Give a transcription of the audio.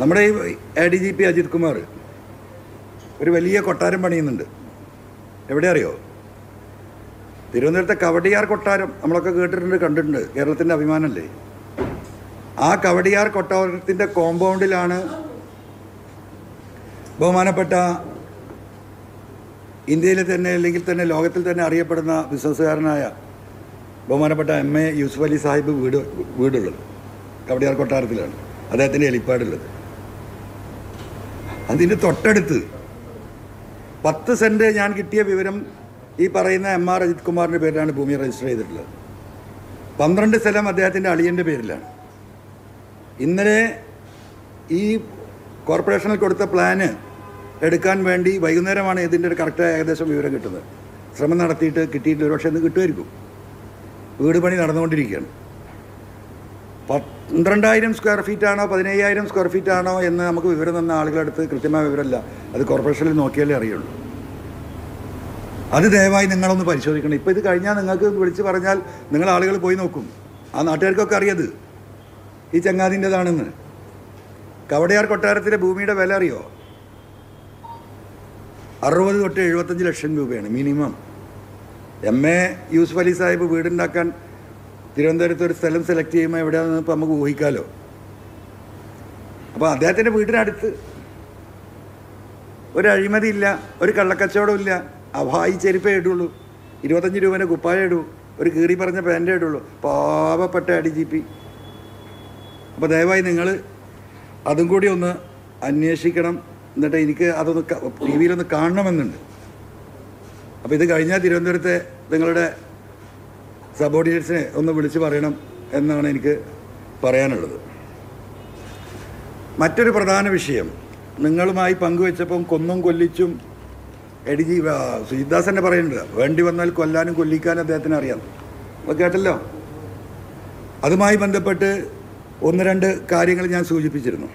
നമ്മുടെ ഈ A D G P Ajith Kumar ഒരു വലിയ കൊട്ടാരം പണിയുന്നുണ്ട്. എവിടെ അറിയോ തിരുവനന്തപുരത്തെ കവടിയാർ കൊട്ടാരം നമ്മളൊക്കെ കേട്ടിട്ടുണ്ട് കണ്ടിട്ടുണ്ട്. കേരളത്തിന്റെ അഭിമാനമല്ലേ ആ കവടിയാർ കൊട്ടാരത്തിന്റെ കോമ്പൗണ്ടിലാണ് ബഹുമാനപ്പെട്ട ഇന്ത്യയിലെ തന്നെ അല്ലെങ്കിൽ തന്നെ ലോകത്തിൽ തന്നെ അറിയപ്പെടുന്ന ബിസിനസ്സുകാരനായ ബഹുമാനപ്പെട്ട എം എ യൂസുഫ് അലി സാഹിബ് വീട് വീടുള്ളത്. കവടിയാർ കൊട്ടാരത്തിലാണ്. അദ്ദേഹത്തിന്റെ എലിപ്പാടുള്ളത്. അതിന്റെ തൊട്ടടുത്ത്. പത്ത് സെന്റ് ഞാൻ കിട്ടിയ വിവരം ഈ പറയുന്ന എം ആർ അജിത് കുമാറിന്റെ പേരിലാണ് ഭൂമി രജിസ്റ്റർ ചെയ്തിട്ടുള്ളത്. പന്ത്രണ്ട് സ്ഥലം അദ്ദേഹത്തിന്റെ അളിയന്റെ പേരിലാണ്. ഇന്നലെ ഈ കോർപ്പറേഷനിൽ കൊടുത്ത പ്ലാന് എടുക്കാൻ വേണ്ടി വൈകുന്നേരമാണ് ഇതിന്റെ ഒരു കറക്റ്റ് ഏകദേശം വിവരം കിട്ടുന്നത്. ശ്രമം നടത്തിയിട്ട് കിട്ടിയിട്ടില്ല. പക്ഷേ ഇന്ന് കിട്ടുമായിരിക്കും. വീട് പണി നടന്നുകൊണ്ടിരിക്കുകയാണ്. പന്ത്രണ്ടായിരം സ്ക്വയർ ഫീറ്റ് ആണോ പതിനയ്യായിരം സ്ക്വയർ ഫീറ്റ് ആണോ എന്ന് നമുക്ക് വിവരം തന്ന ആളുകളുടെ അടുത്ത് കൃത്യമായ വിവരമല്ല. അത് കോർപ്പറേഷനിൽ നോക്കിയാലേ അറിയുള്ളൂ. അത് ദയവായി നിങ്ങളൊന്ന് പരിശോധിക്കണം. ഇപ്പോൾ ഇത് കഴിഞ്ഞാൽ നിങ്ങൾക്ക് വിളിച്ച് പറഞ്ഞാൽ നിങ്ങൾ ആളുകൾ പോയി നോക്കും. ആ നാട്ടുകാർക്കൊക്കെ അറിയത്. ഈ ചങ്ങാതിന്റെതാണെന്ന്. കവടയാർ കൊട്ടാരത്തിലെ ഭൂമിയുടെ വില അറിയോ? അറുപത് തൊട്ട് എഴുപത്തഞ്ച് ലക്ഷം രൂപയാണ് minimum. M A Yusuf Ali Sahib വീടുണ്ടാക്കാൻ തിരുവനന്തപുരത്ത് ഒരു സ്ഥലം സെലക്ട് ചെയ്യുമ്പോൾ എവിടെയാണെന്ന് ഇപ്പോൾ നമുക്ക് ഊഹിക്കാമല്ലോ അപ്പോൾ അദ്ദേഹത്തിന്റെ വീടിനടുത്ത് ഒരു അഴിമതിയില്ല ഒരു കള്ളക്കച്ചവടമില്ല അഭായി ചെരുപ്പേ ഇടുള്ളൂ. ഇരുപത്തഞ്ച് രൂപേന്റെ കുപ്പായ ഇടൂ. ഒരു കീറി പറഞ്ഞ പാന്റേ ഇടുള്ളൂ. പാവപ്പെട്ട അടി ജി പി. അപ്പോൾ ദയവായി നിങ്ങൾ അതും കൂടി ഒന്ന് അന്വേഷിക്കണം. എന്നിട്ട് എനിക്ക് അതൊന്ന് ടി വിയിലൊന്ന് കാണണമെന്നുണ്ട്. അപ്പോൾ ഇത് കഴിഞ്ഞാൽ തിരുവനന്തപുരത്തെ നിങ്ങളുടെ സബോർഡിനേറ്റ്സിനെ ഒന്ന് വിളിച്ച് പറയണം എന്നാണ് എനിക്ക് പറയാനുള്ളത്. മറ്റൊരു പ്രധാന വിഷയം നിങ്ങളുമായി പങ്കുവെച്ചപ്പം കൊന്നും കൊല്ലിച്ചും എടിജി സുജിദാസ് തന്നെ പറയുന്നുണ്ട് വേണ്ടി വന്നാൽ കൊല്ലാനും കൊല്ലിക്കാനും അദ്ദേഹത്തിന് അറിയാം. അപ്പോൾ കേട്ടല്ലോ? അതുമായി ബന്ധപ്പെട്ട് ഒന്ന് രണ്ട് കാര്യങ്ങൾ ഞാൻ സൂചിപ്പിച്ചിരുന്നു.